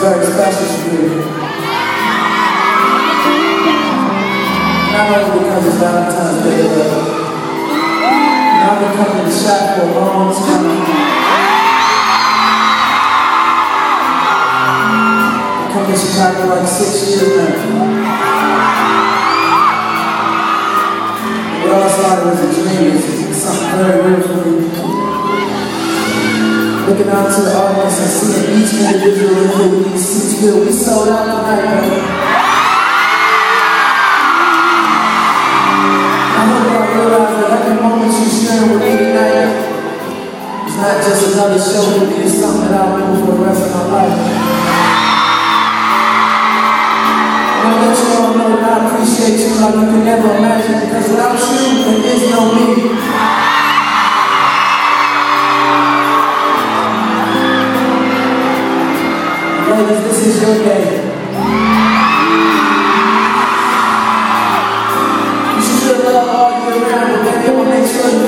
very special to me. Not only because it's Valentine's Day, but I've been coming to shop for a long time. I've come to Chicago like six years now. It all started as a dream. It's something very real for me looking out to the audience and seeing each individual in these seats filled. We sold out tonight. I hope y'all realize that every moment you share with me tonight is not just another show with me, it's something that I'll remember for the rest of my life. I let you all know that I appreciate you like you can never imagine because without you, there is no me. eles decidiam o Isso é da hora, meu caro, eu um momento